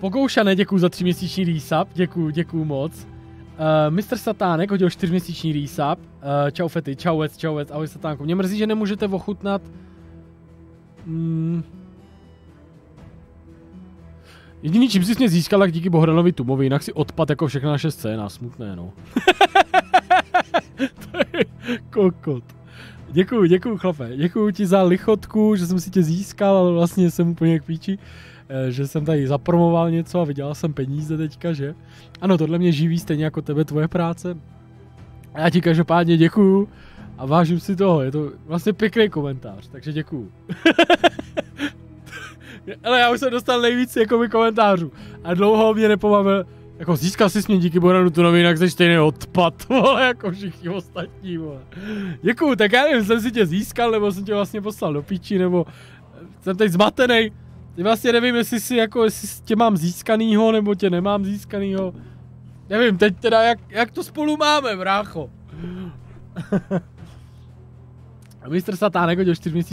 Pokoušané, děkuji za tříměsíční resub, děkuji, děkuji moc. Uh, Mr. Satánek hodil čtyřměsíční resub. Uh, čau Fety, čau Vec, čau Vec, ahoj Satánku. Mě mrzí, že nemůžete ochutnat... Mm. Jediný, čím jsi mě získal, tak díky Bohdanovi Tumovi, jinak si odpad jako všechna naše scéna, smutné no. to je kokot. Děkuju, děkuju chlape, děkuju ti za lichotku, že jsem si tě získal, ale vlastně jsem úplně k píči. Eh, že jsem tady zapromoval něco a vydělal jsem peníze teďka, že? Ano, tohle mě živí stejně jako tebe tvoje práce. A já ti každopádně děkuju a vážím si toho, je to vlastně pěkný komentář, takže děkuju. Ale já už jsem dostal nejvíc jako komentářů a dlouho mě nepomavil, jako získal si mě díky Boranu tu nový, jinak jsi stejný odpad, vole, jako všichni ostatní, vole. Děkuju, tak já nevím, jsem si tě získal, nebo jsem tě vlastně poslal do piči, nebo jsem teď zmatený. Ty vlastně nevím, jestli si jako, jestli tě mám získanýho, nebo tě nemám získanýho. Nevím, teď teda, jak, jak to spolu máme, brácho. Mistr Satánek hodil 4 měsíce